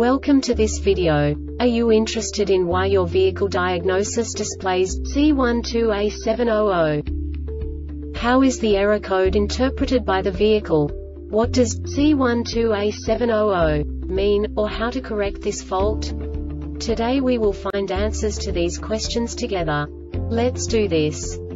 Welcome to this video. Are you interested in why your vehicle diagnosis displays C12A700? How is the error code interpreted by the vehicle? What does C12A700 mean, or how to correct this fault? Today we will find answers to these questions together. Let's do this.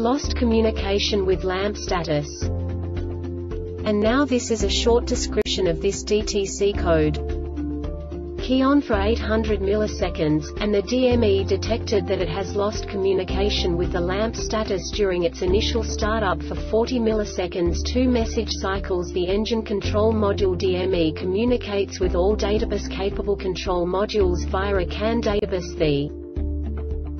Lost communication with lamp status. And now this is a short description of this DTC code. Key on for 800 milliseconds, and the DME detected that it has lost communication with the lamp status during its initial startup for 40 milliseconds. Two message cycles The engine control module DME communicates with all databus-capable control modules via a CAN databus The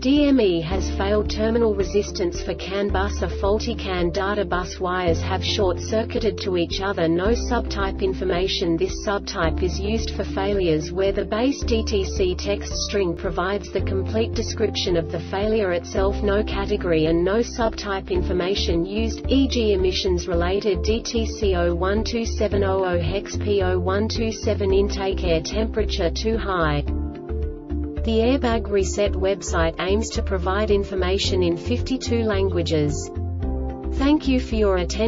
DME has failed terminal resistance for CAN bus or faulty CAN data bus wires have short-circuited to each other no subtype information This subtype is used for failures where the base DTC text string provides the complete description of the failure itself no category and no subtype information used, e.g. emissions-related DTC 012700 hex P0127 intake air temperature too high. The Airbag Reset website aims to provide information in 52 languages. Thank you for your attention.